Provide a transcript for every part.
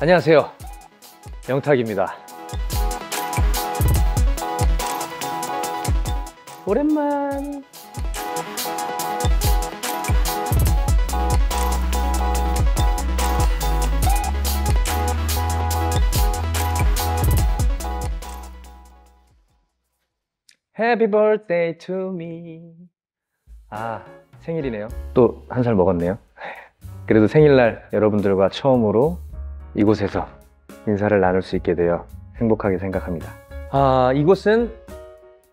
안녕하세요. 영탁입니다. 오랜만. Happy birthday. 아, 생일이네요. 또 한 살 먹었네요. 그래도 생일날 여러분들과 처음으로 이곳에서 인사를 나눌 수 있게 되어 행복하게 생각합니다. 아, 이곳은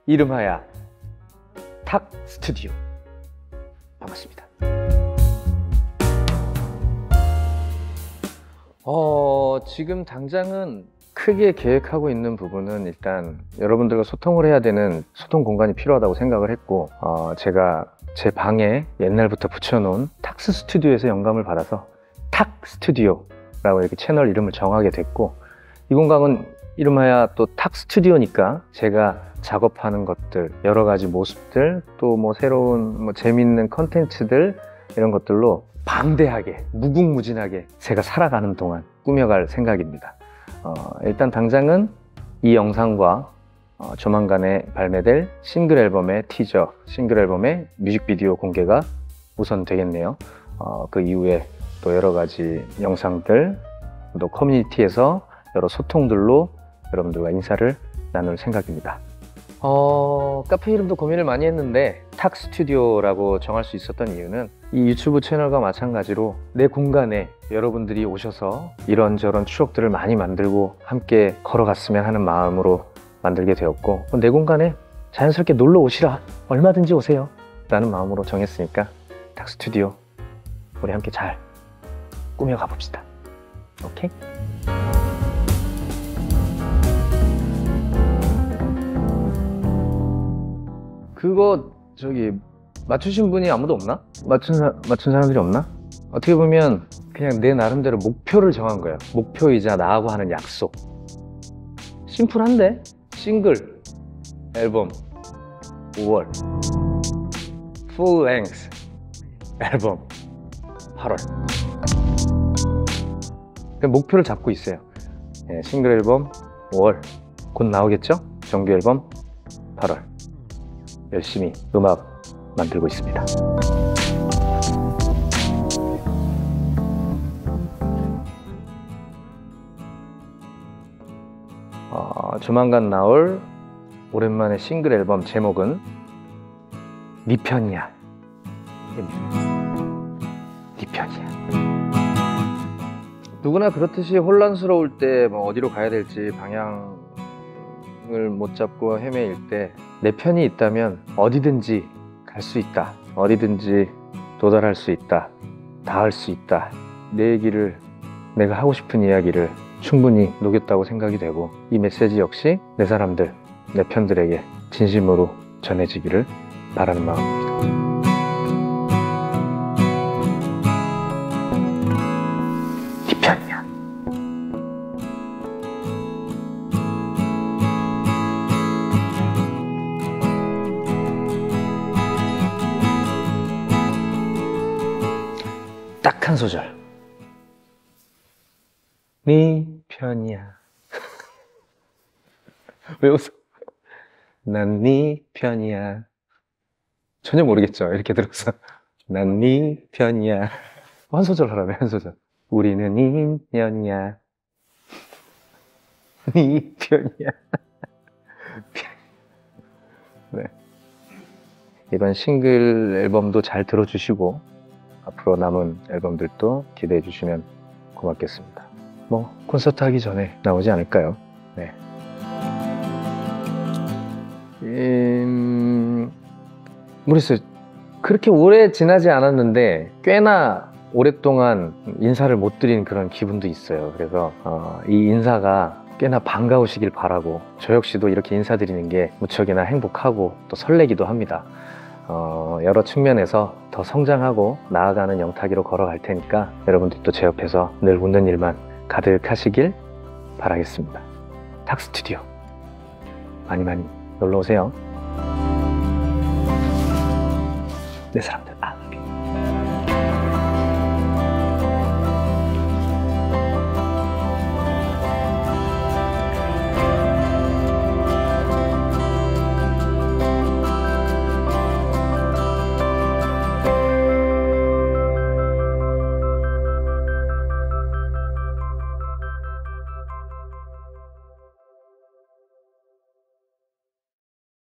이름하여 탁 스튜디오. 반갑습니다. 어, 지금 당장은 크게 계획하고 있는 부분은 일단 여러분들과 소통을 해야 되는 소통 공간이 필요하다고 생각을 했고, 어, 제가 제 방에 옛날부터 붙여놓은 탁스 스튜디오에서 영감을 받아서 탁 스튜디오라고 이렇게 채널 이름을 정하게 됐고, 이 공간은 이름하여 또 탁 스튜디오니까 제가 작업하는 것들, 여러 가지 모습들, 또 뭐 새로운 뭐 재밌는 컨텐츠들 이런 것들로 방대하게, 무궁무진하게 제가 살아가는 동안 꾸며갈 생각입니다. 어, 일단 당장은 이 영상과 어, 조만간에 발매될 싱글 앨범의 티저, 싱글 앨범의 뮤직비디오 공개가 우선 되겠네요. 어, 그 이후에 또 여러 가지 영상들, 또 커뮤니티에서 여러 소통들로 여러분들과 인사를 나눌 생각입니다. 어, 카페 이름도 고민을 많이 했는데 탁 스튜디오라고 정할 수 있었던 이유는 이 유튜브 채널과 마찬가지로 내 공간에 여러분들이 오셔서 이런저런 추억들을 많이 만들고 함께 걸어갔으면 하는 마음으로 만들게 되었고 내 공간에 자연스럽게 놀러 오시라 얼마든지 오세요 라는 마음으로 정했으니까 탁 스튜디오 우리 함께 잘 꾸며가 봅시다 오케이? 그거 저기 맞추신 분이 아무도 없나? 맞춘, 사, 맞춘 사람들이 없나? 어떻게 보면 그냥 내 나름대로 목표를 정한 거예요. 목표이자 나하고 하는 약속. 심플한데? 싱글, 앨범, 5월. full length, 앨범, 8월. 목표를 잡고 있어요. 예, 싱글 앨범 5월. 곧 나오겠죠? 정규 앨범 8월. 열심히 음악 만들고 있습니다. 조만간 나올 오랜만에 싱글 앨범 제목은 네 편이야. 네 편이야. 누구나 그렇듯이 혼란스러울 때 뭐 어디로 가야 될지 방향을 못 잡고 헤매일 때 내 편이 있다면 어디든지 갈 수 있다. 어디든지 도달할 수 있다. 닿을 수 있다. 내 얘기를 내가 하고 싶은 이야기를 충분히 녹였다고 생각이 되고 이 메시지 역시 내 사람들, 내 편들에게 진심으로 전해지기를 바라는 마음입니다. 딱 한 소절. 네 편이야. 왜 웃어? 난 네 편이야. 전혀 모르겠죠. 이렇게 들어서. 난 네 편이야. 한 소절 하라며, 한 소절. 우리는 인연이야. 네 편이야. 네. 이번 싱글 앨범도 잘 들어주시고, 앞으로 남은 앨범들도 기대해 주시면 고맙겠습니다. 뭐 콘서트 하기 전에 나오지 않을까요? 네. 음, 모르겠어요. 그렇게 오래 지나지 않았는데 꽤나 오랫동안 인사를 못 드린 그런 기분도 있어요. 그래서 어, 이 인사가 꽤나 반가우시길 바라고 저 역시도 이렇게 인사드리는 게 무척이나 행복하고 또 설레기도 합니다. 어, 여러 측면에서 더 성장하고 나아가는 영탁이로 걸어갈 테니까 여러분들도 제 옆에서 늘 웃는 일만 가득하시길 바라겠습니다. 탁 스튜디오 많이 많이 놀러 오세요. 내 사람들.